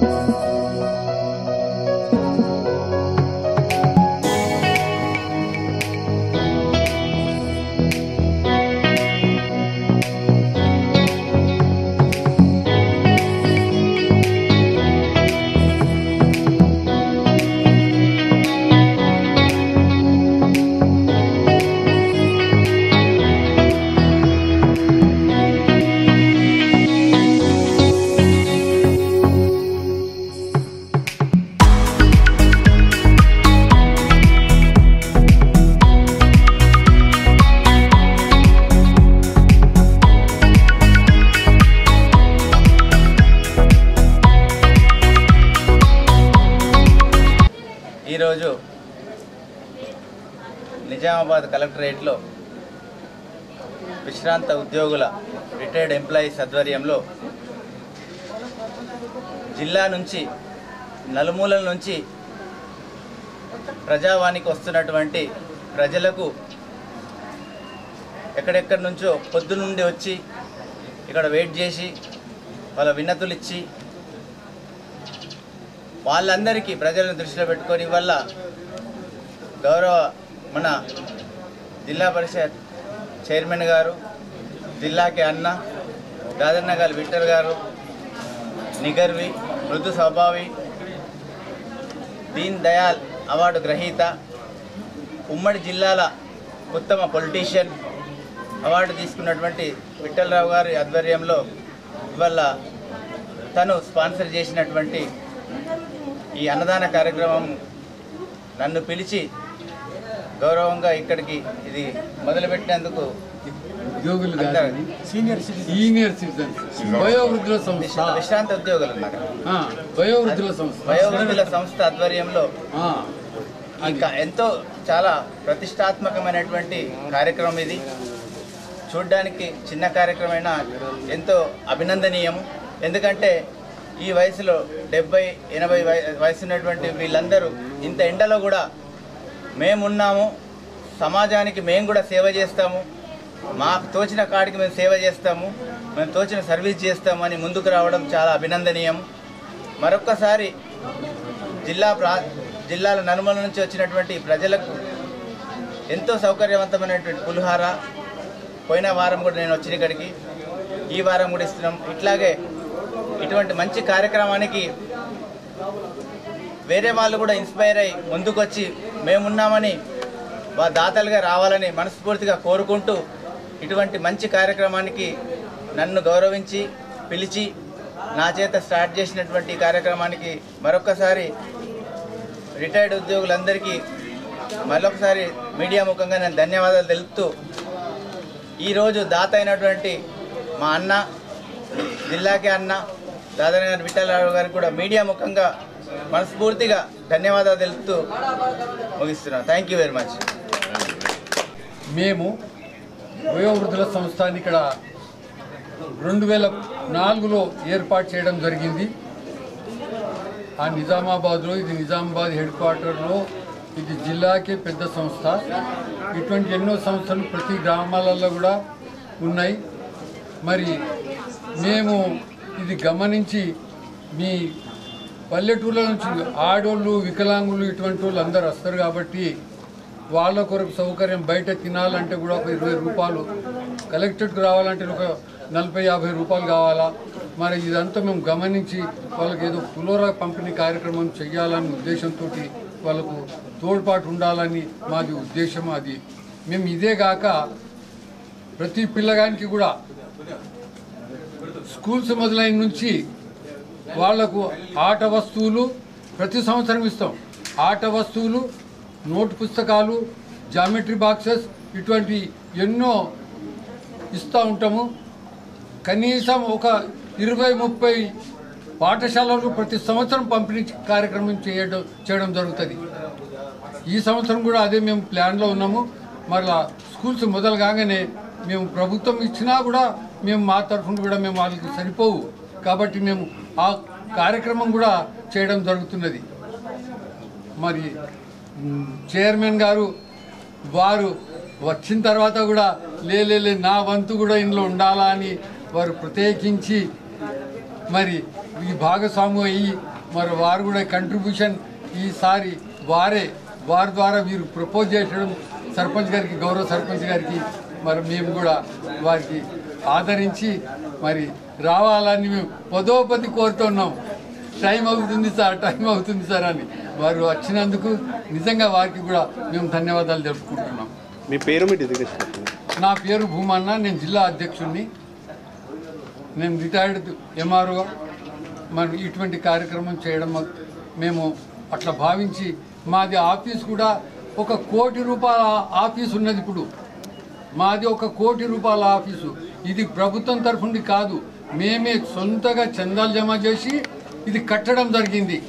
Música ఈరోజు నిజామాబాద్ కలెక్టరేట్లో విశ్రాంత ఉద్యోగుల రిటైర్డ్ ఎంప్లాయీస్ ఆధ్వర్యంలో జిల్లా నుంచి నలుమూలల నుంచి ప్రజావానికి వస్తున్నటువంటి ప్రజలకు ఎక్కడెక్కడి నుంచో పొద్దు నుండి వచ్చి ఇక్కడ వెయిట్ చేసి వాళ్ళ విన్నతులు ఇచ్చి వాళ్ళందరికీ ప్రజలను దృష్టిలో పెట్టుకొని వల్ల గౌరవ మన జిల్లా పరిషత్ చైర్మన్ గారు జిల్లాకి అన్న దాదన్న విక్టర్ గారు నిగర్వి మృదు స్వభావి దీన్ దయాల్ అవార్డు గ్రహీత ఉమ్మడి జిల్లాల ఉత్తమ పొలిటీషియన్ అవార్డు తీసుకున్నటువంటి విఠలరావు గారి ఆధ్వర్యంలో ఇవాళ తను స్పాన్సర్ చేసినటువంటి ఈ అన్నదాన కార్యక్రమం నన్ను పిలిచి గౌరవంగా ఇక్కడికి ఇది మొదలుపెట్టినందుకు ఉద్యోగులు సీనియర్ సీనియర్ సిటిజన్స్ వయోవృద్ధుల సంస్థ. విశ్రాంత ఉద్యోగులు వయోవృద్ధుల సంస్థ. వయోవృద్ధుల సంస్థ ఆధ్వర్యంలో ఇంకా ఎంతో చాలా ప్రతిష్టాత్మకమైనటువంటి కార్యక్రమం ఇది. చూడ్డానికి చిన్న కార్యక్రమమైనా ఎంతో అభినందనీయం ఎందుకంటే ఈ వయసులో డెబ్బై ఎనభై వయసు ఉన్నటువంటి వీళ్ళందరూ ఇంత ఎండలో కూడా మేమున్నాము సమాజానికి మేము కూడా సేవ చేస్తాము మాకు తోచిన కాడికి మేము సేవ చేస్తాము మేము తోచిన సర్వీస్ చేస్తాము అని ముందుకు రావడం చాలా అభినందనీయం. మరొక్కసారి జిల్లా ప్రా జిల్లాల నలుమల నుంచి వచ్చినటువంటి ప్రజలకు ఎంతో సౌకర్యవంతమైనటువంటి పులిహార పోయిన వారం కూడా నేను వచ్చిన ఇక్కడికి. ఈ వారం కూడా ఇస్తున్నాం. ఇట్లాగే ఇటువంటి మంచి కార్యక్రమానికి వేరే వాళ్ళు కూడా ఇన్స్పైర్ అయ్యి ముందుకొచ్చి మేమున్నామని మా దాతలుగా రావాలని మనస్ఫూర్తిగా కోరుకుంటూ ఇటువంటి మంచి కార్యక్రమానికి నన్ను గౌరవించి పిలిచి నా చేత స్టార్ట్ చేసినటువంటి కార్యక్రమానికి మరొకసారి రిటైర్డ్ ఉద్యోగులందరికీ మరొకసారి మీడియా ముఖంగా నేను ధన్యవాదాలు తెలుపుతూ ఈరోజు దాత అయినటువంటి మా అన్న జిల్లాకే అన్న దాదాపు గారి విఠలరావు గారికి కూడా మీడియా ముఖంగా మనస్ఫూర్తిగా ధన్యవాదాలు తెలుపుతూ ముగిస్తున్నాం థ్యాంక్ యూ వెరీ మచ్ మేము వయోవృద్ధుల సంస్థని ఇక్కడ రెండు వేల నాలుగులో ఏర్పాటు చేయడం జరిగింది. ఆ నిజామాబాద్లో ఇది నిజామాబాద్ హెడ్ క్వార్టర్లో ఇది జిల్లాకే పెద్ద సంస్థ. ఇటువంటి ఎన్నో సంస్థలు ప్రతి గ్రామాలలో కూడా ఉన్నాయి. మరి మేము ఇది గమనించి మీ పల్లెటూళ్ళ నుంచి ఆడోళ్ళు వికలాంగులు ఇటువంటి వాళ్ళు అందరు వస్తారు కాబట్టి వాళ్ళ కొరకు సౌకర్యం బయట తినాలంటే కూడా ఒక ఇరవై రూపాయలు. కలెక్టర్కి రావాలంటే ఒక నలభై యాభై రూపాయలు కావాలా? మరి ఇదంతా మేము గమనించి వాళ్ళకి ఏదో పులోర పంపిణీ కార్యక్రమం చేయాలనే ఉద్దేశంతో వాళ్ళకు తోడ్పాటు ఉండాలని మాది ఉద్దేశం అది. మేము ఇదే కాక ప్రతి పిల్లగానికి కూడా స్కూల్స్ మొదలైన నుంచి వాళ్ళకు ఆట వస్తువులు ప్రతి సంవత్సరం ఇస్తాం. ఆట వస్తువులు నోట్ పుస్తకాలు జామెట్రీ బాక్సెస్ ఇటువంటి ఎన్నో ఇస్తూ ఉంటాము. కనీసం ఒక ఇరవై ముప్పై పాఠశాలలు ప్రతి సంవత్సరం పంపిణీ కార్యక్రమం చేయడం చేయడం జరుగుతుంది. ఈ సంవత్సరం కూడా అదే మేము ప్లాన్లో ఉన్నాము. మరలా స్కూల్స్ మొదలు కాగానే మేము ప్రభుత్వం ఇచ్చినా కూడా మేము మా తరఫున కూడా మేము వాళ్ళకి సరిపోవు. కాబట్టి మేము ఆ కార్యక్రమం కూడా చేయడం జరుగుతున్నది. మరి చైర్మన్ గారు వారు వచ్చిన తర్వాత కూడా లే నా వంతు కూడా ఇందులో ఉండాలా అని వారు ప్రత్యేకించి మరి ఈ భాగస్వామి అయ్యి మరి వారు కూడా కంట్రిబ్యూషన్ ఈసారి వారే వారి ద్వారా వీరు ప్రపోజ్ చేయడం సర్పంచ్ గారికి గౌరవ సర్పంచ్ గారికి మరి మేము కూడా వారికి ఆదరించి మరి రావాలని మేము పదోపతి కోరుతున్నాం. టైం అవుతుంది సార్ టైం అవుతుంది సార్ అని. వారు వచ్చినందుకు నిజంగా వారికి కూడా మేము ధన్యవాదాలు జరుపుకుంటున్నాం మీ పేరు మీ నా పేరు భూమన్న నేను జిల్లా అధ్యక్షుడిని నేను రిటైర్డ్ ఎంఆర్ఓ మరి ఇటువంటి కార్యక్రమం చేయడం మేము అట్లా భావించి మాది ఆఫీస్ కూడా ఒక కోటి రూపాయల ఆఫీస్ ఉన్నది ఇప్పుడు. మాది ఒక కోటి రూపాయల ఆఫీసు. ఇది ప్రభుత్వం తరఫుండి కాదు. మేమే సొంతగా చందాలు జమ చేసి ఇది కట్టడం జరిగింది.